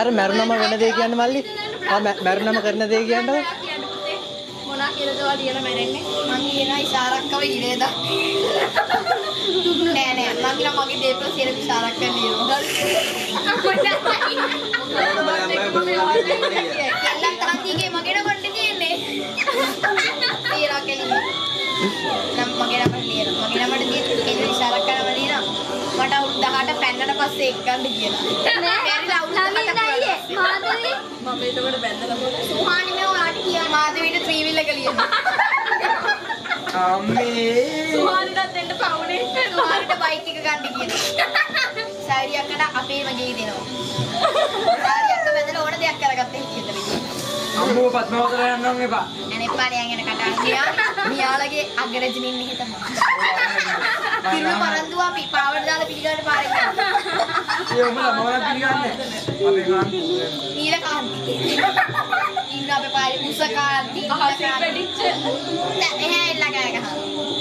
අර මැරුණම වෙන දේ කියන්න මල්ලි. ආ මැරුණම කරන දේ කියන්නද? මොනා කියලාද ඔයා ලියලා මැරෙන්නේ? මං කියනවා ඉෂාරක්කව ඉරේද. නෑ නෑ මං කියනවා මගේ දේපල සියලු ඉෂාරක්ක ලියනවා. කෙල්ලන් දීගේ මගේ නමට තියෙන්නේ. කෙලින්. නම් මගේ නමට ලියනවා. මගේ නමට 18 පැන්නට පස්සේ එක්කන්න කියලා. බැරිලා අවුරුදු 18 මාධවී මම එතකොට බැඳලා පොඩි සුහානි මේ ඔයාලට කියන මාධවීට ත්‍රිවිල් එක ලියනවා. අම්මේ. සුහානිටත් දෙන්න පවුනේ සුහානිට බයික් එක ගන්න කියනවා. සාරියක්කට අපේම ගේ දෙනවා. සාරියක්ක බැඳලා ඕන දෙයක් කරගත්ත හිතියද අම්මෝ පත්මවතර යන්න ඕන එපා. අනේ පාරයන් යන කටහඬ මියා මියාලගේ අගරජනින් මෙහෙ තමයි. පිරුණු පරන්දුව අපි පාවට දාලා පිළිගන්න පාරේ යනවා. ඒ උඹලා මම නම් පිළිගන්නේ. අපේ කාන්ති. නීල කාන්ති. ඉන්න අපේ පාරේ උස කාන්ති. අහසින් වැඩිච්ච නෑ එහෙ එල්ල කෑ ගහනවා.